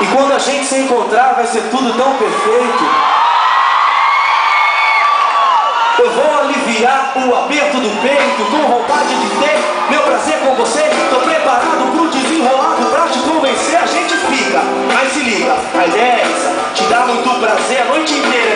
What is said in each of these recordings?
E quando a gente se encontrar, vai ser tudo tão perfeito. Eu vou aliviar o aperto do peito com vontade de ter meu prazer com você. Tô preparado pro desenrolado pra te convencer. A gente fica, mas se liga, a ideia é essa: te dá muito prazer a noite inteira.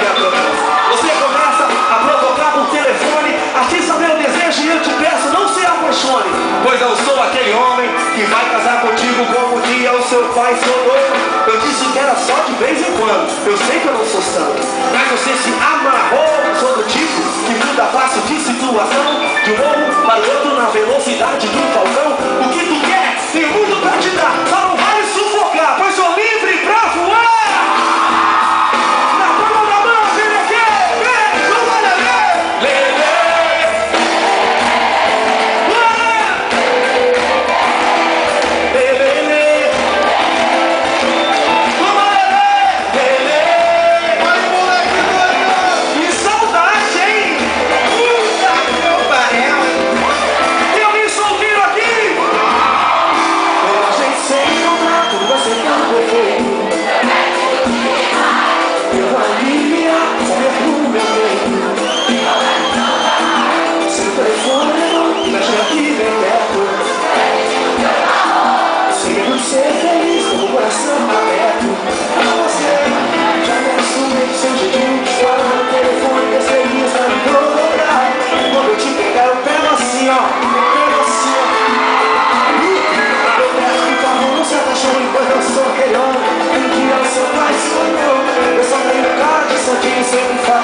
era só de vez em quando. Eu sei que eu não sou santo, mas você se amarrou sobre todo tipo que muda fácil de situação de um morro para o outro na velocidade do um falcão.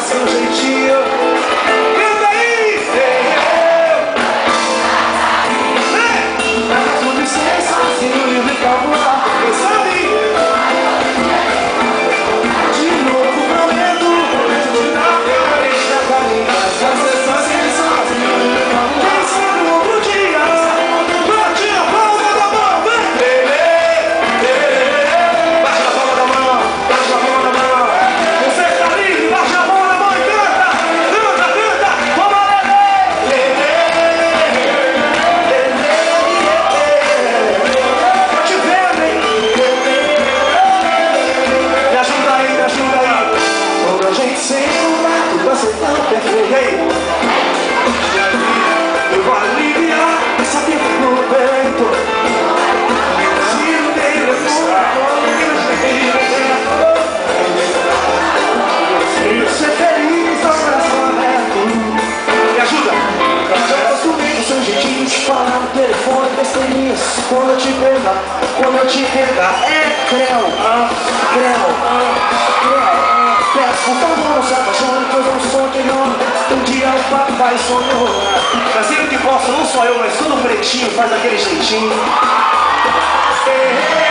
so they cheat. quando eu te pegar, quando eu te pegar, é creu, creu, creu, por favor não se apaixone, pois eu não sou aquele homem, um dia o papai sonhou. Brasileiro que posso, não só eu, mas todo pretinho faz aquele jeitinho. Ei, ei.